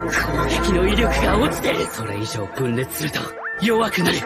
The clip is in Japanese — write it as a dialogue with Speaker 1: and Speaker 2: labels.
Speaker 1: 攻撃の威力が落ちてる。それ以上分裂すると弱くなる。